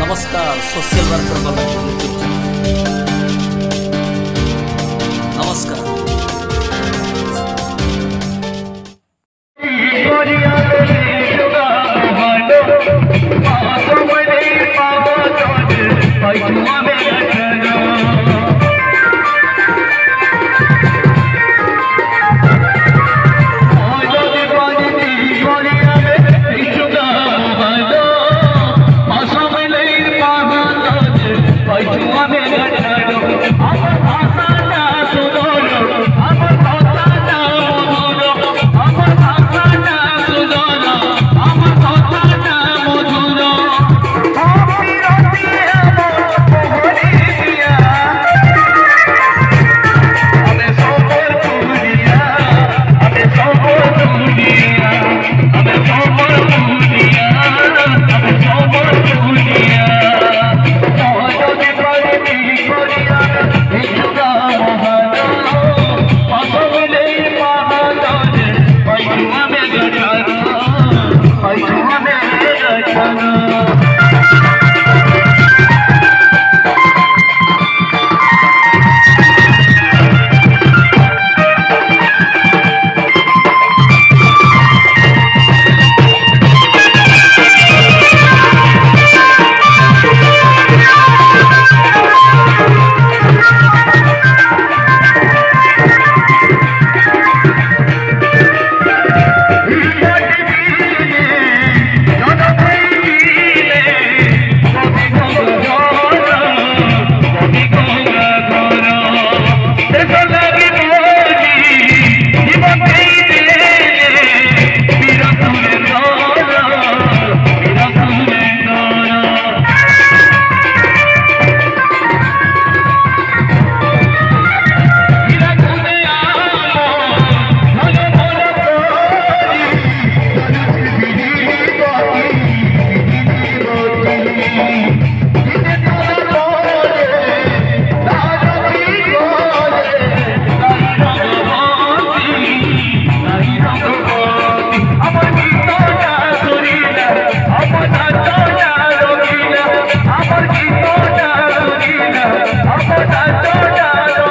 नमस्कार social worker नमस्कार। Channel नमस्कार I'm da da